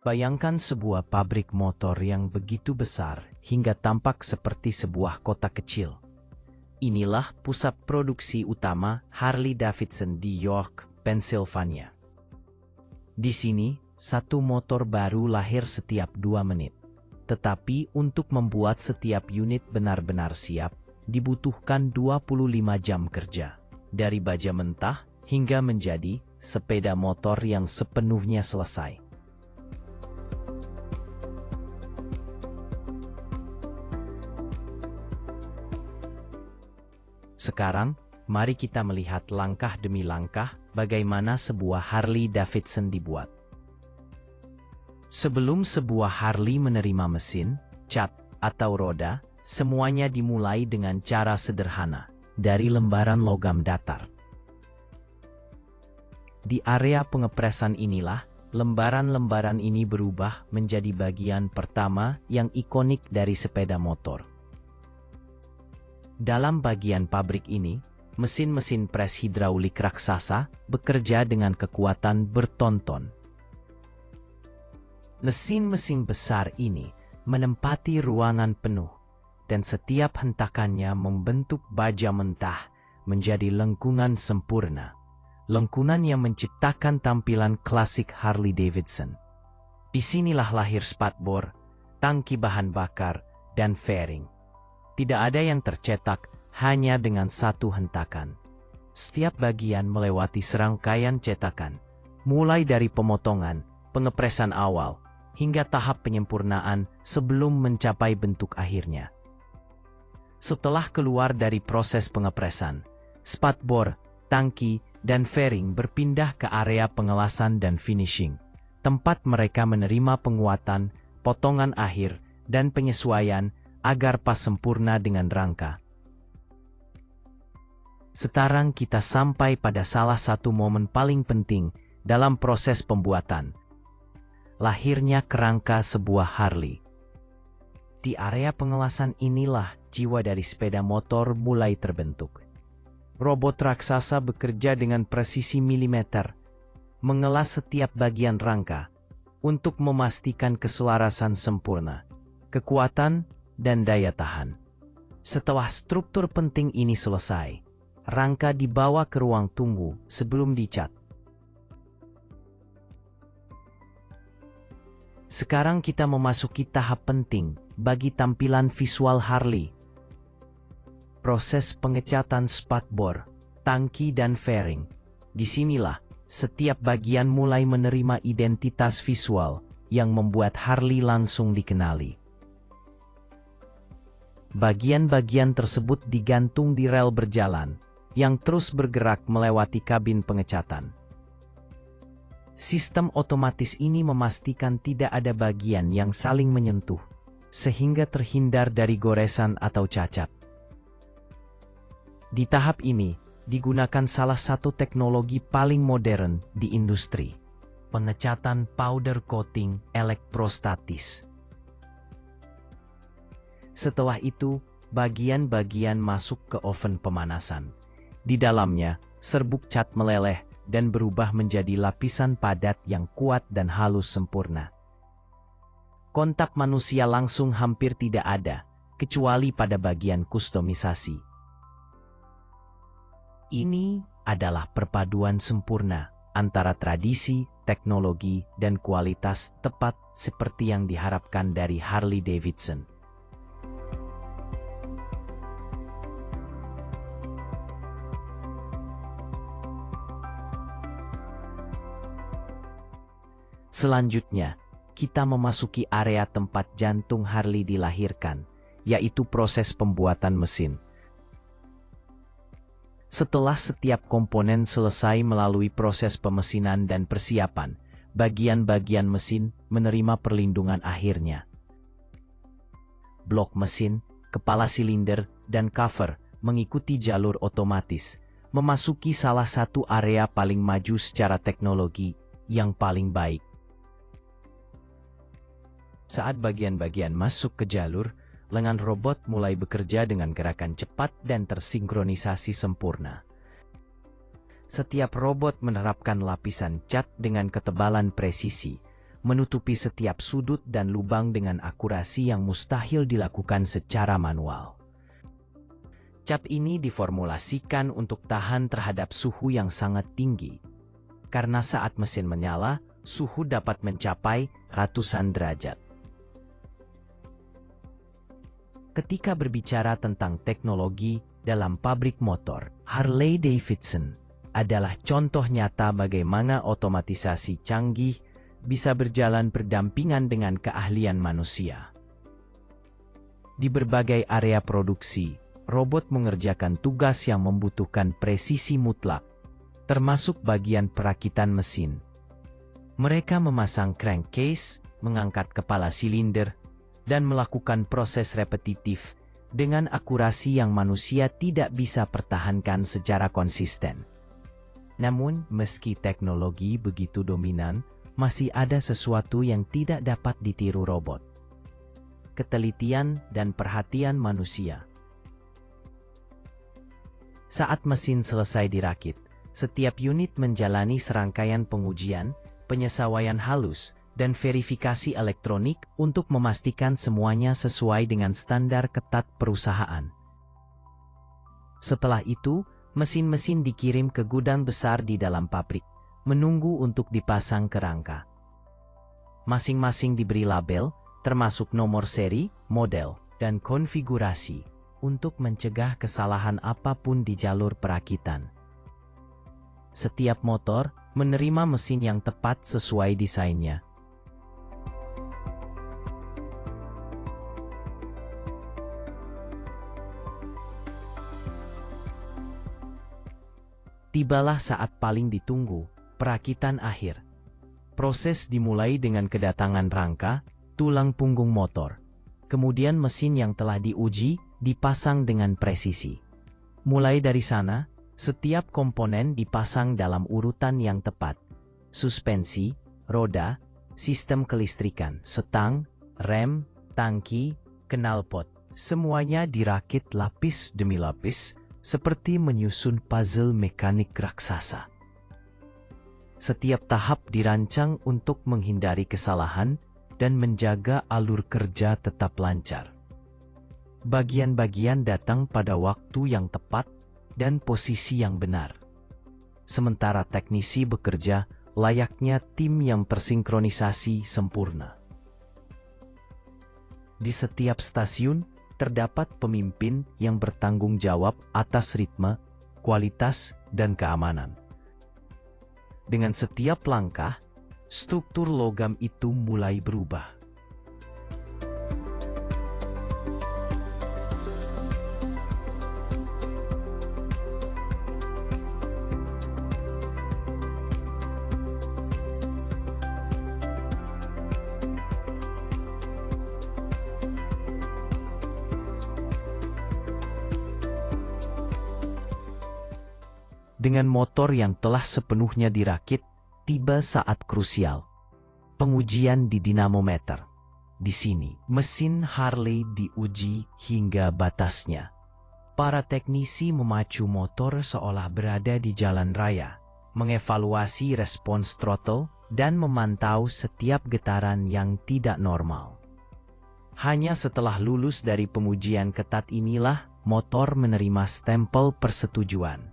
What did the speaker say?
Bayangkan sebuah pabrik motor yang begitu besar hingga tampak seperti sebuah kota kecil. Inilah pusat produksi utama Harley-Davidson di York, Pennsylvania. Di sini, satu motor baru lahir setiap dua menit. Tetapi untuk membuat setiap unit benar-benar siap, dibutuhkan 25 jam kerja. Dari baja mentah hingga menjadi sepeda motor yang sepenuhnya selesai. Sekarang, mari kita melihat langkah demi langkah bagaimana sebuah Harley Davidson dibuat. Sebelum sebuah Harley menerima mesin, cat, atau roda, semuanya dimulai dengan cara sederhana, dari lembaran logam datar. Di area pengepresan inilah, lembaran-lembaran ini berubah menjadi bagian pertama yang ikonik dari sepeda motor. Dalam bagian pabrik ini, mesin-mesin pres hidraulik raksasa bekerja dengan kekuatan bertonton. Mesin-mesin besar ini menempati ruangan penuh dan setiap hentakannya membentuk baja mentah menjadi lengkungan sempurna. Lengkungan yang menciptakan tampilan klasik Harley Davidson. Di sinilah lahir spatbor, tangki bahan bakar, dan fairing. Tidak ada yang tercetak hanya dengan satu hentakan. Setiap bagian melewati serangkaian cetakan, mulai dari pemotongan, pengepresan awal, hingga tahap penyempurnaan sebelum mencapai bentuk akhirnya. Setelah keluar dari proses pengepresan, spatbor, tangki, dan fairing berpindah ke area pengelasan dan finishing, tempat mereka menerima penguatan, potongan akhir, dan penyesuaian agar pas sempurna dengan rangka. Sekarang kita sampai pada salah satu momen paling penting dalam proses pembuatan. Lahirnya kerangka sebuah Harley. Di area pengelasan inilah jiwa dari sepeda motor mulai terbentuk. Robot raksasa bekerja dengan presisi milimeter, mengelas setiap bagian rangka untuk memastikan keselarasan sempurna, kekuatan, dan daya tahan. Setelah struktur penting ini selesai, rangka dibawa ke ruang tunggu sebelum dicat. Sekarang kita memasuki tahap penting bagi tampilan visual Harley. Proses pengecatan spatbor, tangki dan fairing. Di sinilah setiap bagian mulai menerima identitas visual yang membuat Harley langsung dikenali. Bagian-bagian tersebut digantung di rel berjalan, yang terus bergerak melewati kabin pengecatan. Sistem otomatis ini memastikan tidak ada bagian yang saling menyentuh, sehingga terhindar dari goresan atau cacat. Di tahap ini, digunakan salah satu teknologi paling modern di industri, pengecatan powder coating elektrostatis. Setelah itu, bagian-bagian masuk ke oven pemanasan. Di dalamnya, serbuk cat meleleh dan berubah menjadi lapisan padat yang kuat dan halus sempurna. Kontak manusia langsung hampir tidak ada, kecuali pada bagian kustomisasi. Ini adalah perpaduan sempurna antara tradisi, teknologi, dan kualitas tepat seperti yang diharapkan dari Harley Davidson. Selanjutnya, kita memasuki area tempat jantung Harley dilahirkan, yaitu proses pembuatan mesin. Setelah setiap komponen selesai melalui proses pemesinan dan persiapan, bagian-bagian mesin menerima perlindungan akhirnya. Blok mesin, kepala silinder, dan cover mengikuti jalur otomatis, memasuki salah satu area paling maju secara teknologi yang paling baik. Saat bagian-bagian masuk ke jalur, lengan robot mulai bekerja dengan gerakan cepat dan tersinkronisasi sempurna. Setiap robot menerapkan lapisan cat dengan ketebalan presisi, menutupi setiap sudut dan lubang dengan akurasi yang mustahil dilakukan secara manual. Cap ini diformulasikan untuk tahan terhadap suhu yang sangat tinggi, karena saat mesin menyala, suhu dapat mencapai ratusan derajat. Ketika berbicara tentang teknologi dalam pabrik motor, Harley-Davidson adalah contoh nyata bagaimana otomatisasi canggih bisa berjalan berdampingan dengan keahlian manusia. Di berbagai area produksi, robot mengerjakan tugas yang membutuhkan presisi mutlak, termasuk bagian perakitan mesin. Mereka memasang crankcase, mengangkat kepala silinder, dan melakukan proses repetitif dengan akurasi yang manusia tidak bisa pertahankan secara konsisten. Namun, meski teknologi begitu dominan, masih ada sesuatu yang tidak dapat ditiru robot. Ketelitian dan perhatian manusia. Saat mesin selesai dirakit, setiap unit menjalani serangkaian pengujian, penyesuaian halus, dan verifikasi elektronik untuk memastikan semuanya sesuai dengan standar ketat perusahaan. Setelah itu, mesin-mesin dikirim ke gudang besar di dalam pabrik, menunggu untuk dipasang ke rangka. Masing-masing diberi label, termasuk nomor seri, model, dan konfigurasi, untuk mencegah kesalahan apa pun di jalur perakitan. Setiap motor menerima mesin yang tepat sesuai desainnya. Tibalah saat paling ditunggu, perakitan akhir. Proses dimulai dengan kedatangan rangka, tulang punggung motor. Kemudian mesin yang telah diuji dipasang dengan presisi. Mulai dari sana, setiap komponen dipasang dalam urutan yang tepat. Suspensi, roda, sistem kelistrikan, setang, rem, tangki, knalpot. Semuanya dirakit lapis demi lapis seperti menyusun puzzle mekanik raksasa. Setiap tahap dirancang untuk menghindari kesalahan dan menjaga alur kerja tetap lancar. Bagian-bagian datang pada waktu yang tepat dan posisi yang benar. Sementara teknisi bekerja layaknya tim yang tersinkronisasi sempurna. Di setiap stasiun, terdapat pemimpin yang bertanggung jawab atas ritme, kualitas, dan keamanan. Dengan setiap langkah, struktur logam itu mulai berubah. Dengan motor yang telah sepenuhnya dirakit, tiba saat krusial. Pengujian di dinamometer. Di sini, mesin Harley diuji hingga batasnya. Para teknisi memacu motor seolah berada di jalan raya, mengevaluasi respons throttle, dan memantau setiap getaran yang tidak normal. Hanya setelah lulus dari pengujian ketat inilah motor menerima stempel persetujuan.